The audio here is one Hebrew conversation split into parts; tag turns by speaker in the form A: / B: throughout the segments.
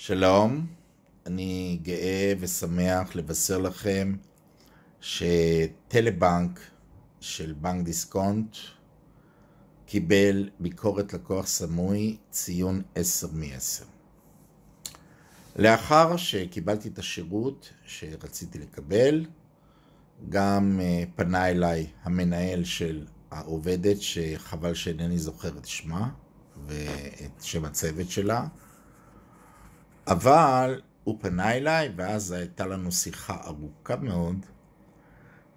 A: שלום, אני גאה ושמח לבשר לכם שטלבנק של בנק דיסקונט קיבל ביקורת לקוח סמוי ציון 10 מ-10. לאחר שקיבלתי את השירות שרציתי לקבל, גם אה, פנה אליי המנהל של העובדת, שחבל שאינני זוכר את שמה ואת שם הצוות שלה, אבל הוא פנה אליי, ואז הייתה לנו שיחה ארוכה מאוד,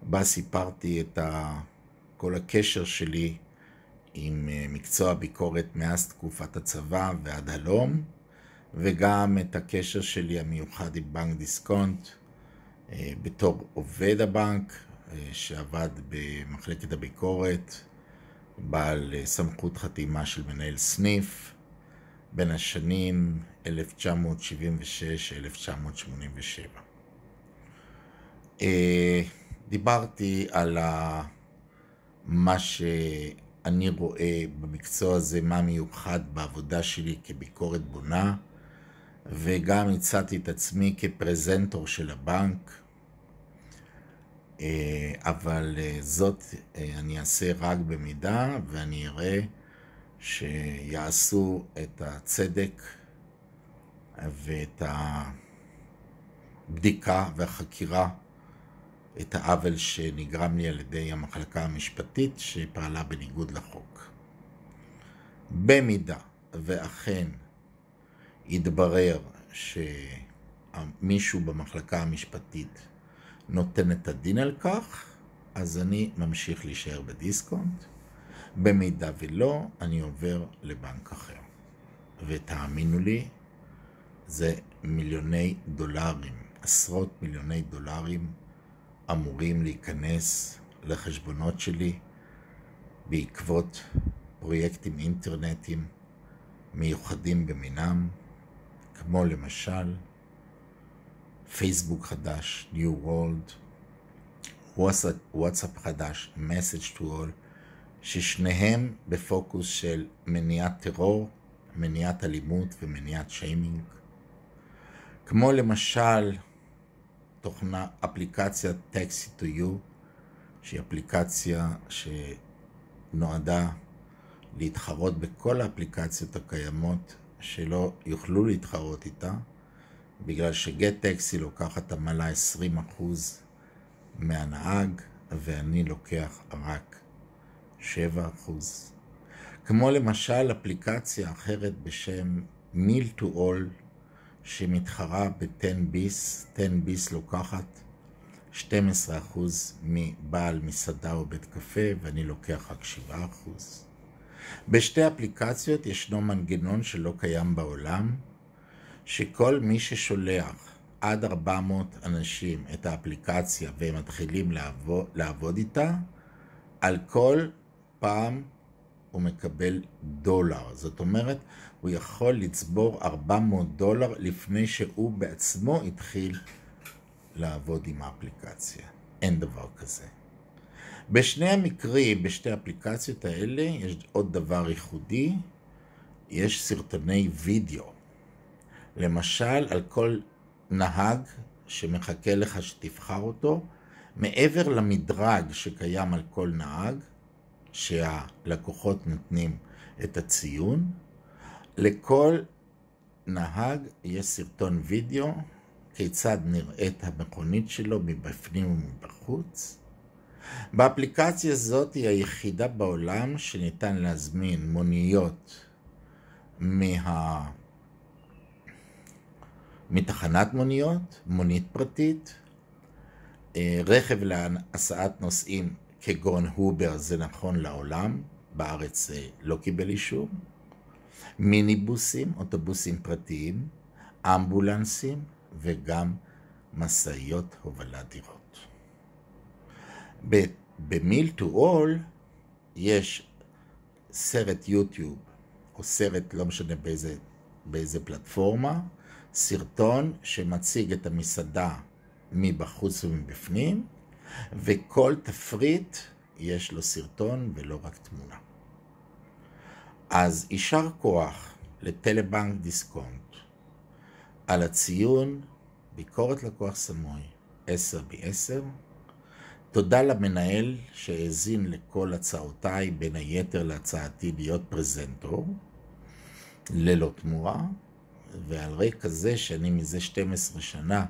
A: בה סיפרתי את ה... כל הקשר שלי עם אה, מקצוע הביקורת מאז תקופת הצבא ועד הלום, וגם את הקשר שלי המיוחד עם בנק דיסקונט אה, בתור עובד הבנק אה, שעבד במחלקת הביקורת, בעל סמכות חתימה של מנהל סניף, בין השנים 1976-1987. אה, דיברתי על מה שאני רואה במקצוע הזה, מה מיוחד בעבודה שלי כביקורת בונה, וגם הצעתי את עצמי כפרזנטור של הבנק, אה, אבל אה, זאת אני אעשה רק במידה ואני אראה שיעשו את הצדק ואת הבדיקה והחקירה, את העוול שנגרם לי על ידי המחלקה המשפטית שפעלה בניגוד לחוק. במידה ואכן יתברר שמישהו במחלקה המשפטית נותן את הדין על כך, אז אני ממשיך להישאר בדיסקונט. במידה ולא, אני עובר לבנק אחר. ותאמינו לי, זה מיליוני דולרים, עשרות מיליוני דולרים אמורים להיכנס לחשבונות שלי בעקבות פרויקטים אינטרנטיים מיוחדים במינם, כמו למשל פייסבוק חדש, New World, וואטסאפ חדש, Message to All, ששניהם בפוקוס של מניעת טרור, מניעת אלימות ומניעת שיימינג. כמו למשל תוכנה, אפליקציית Taxi to You, שהיא אפליקציה שנועדה להתחרות בכל האפליקציות הקיימות שלא יוכלו להתחרות איתה, בגלל שגט טקסי לוקחת עמלה 20% מהנהג, ואני לוקח רק 7%. כמו למשל אפליקציה אחרת בשם מיל טו אול, שמתחרה ב-10 ביס, 10 ביס לוקחת 12% מבעל מסעדה או בית קפה, ואני לוקח רק 7%. בשתי אפליקציות ישנו מנגנון שלא קיים בעולם, שכל מי ששולח עד 400 אנשים את האפליקציה והם מתחילים לעבוד, לעבוד איתה, על כל פעם הוא מקבל דולר. זאת אומרת, הוא יכול לצבור 400 דולר לפני שהוא בעצמו התחיל לעבוד עם האפליקציה. אין דבר כזה. בשני המקרים, בשתי האפליקציות האלה, יש עוד דבר ייחודי, יש סרטוני וידאו. למשל, על כל נהג שמחכה לך שתבחר אותו, מעבר למדרג שקיים על כל נהג, שהלקוחות נותנים את הציון. לכל נהג יש סרטון וידאו, כיצד נראית המכונית שלו מבפנים ומבחוץ. באפליקציה הזאת היא היחידה בעולם שניתן להזמין מוניות מה... מתחנת מוניות, מונית פרטית, אה, רכב להסעת נוסעים כגון הובר זה נכון לעולם, בארץ זה לא קיבל אישור, מיניבוסים, אוטובוסים פרטיים, אמבולנסים וגם משאיות הובלת דירות. במיל טו אול יש סרט יוטיוב, או סרט, לא משנה באיזה, באיזה פלטפורמה, סרטון שמציג את המסעדה מבחוץ ומבפנים, וכל תפריט יש לו סרטון ולא רק תמונה. אז יישר כוח לטלבנק דיסקונט על הציון, ביקורת לקוח סמוי, 10 ב-10. תודה למנהל שהאזין לכל הצעותיי, בין היתר להצעתי להיות פרזנטור, ללא תמורה, ועל רקע זה שאני מזה 12 שנה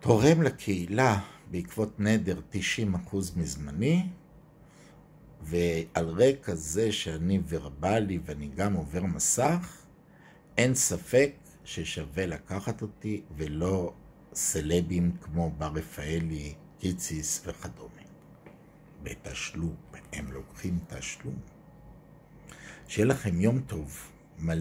A: תורם לקהילה בעקבות נדר 90% מזמני, ועל רקע זה שאני ורבלי ואני גם עובר מסך, אין ספק ששווה לקחת אותי ולא סלבים כמו בר רפאלי, קיציס וכדומה. בתשלום, הם לוקחים תשלום. שיהיה לכם יום טוב.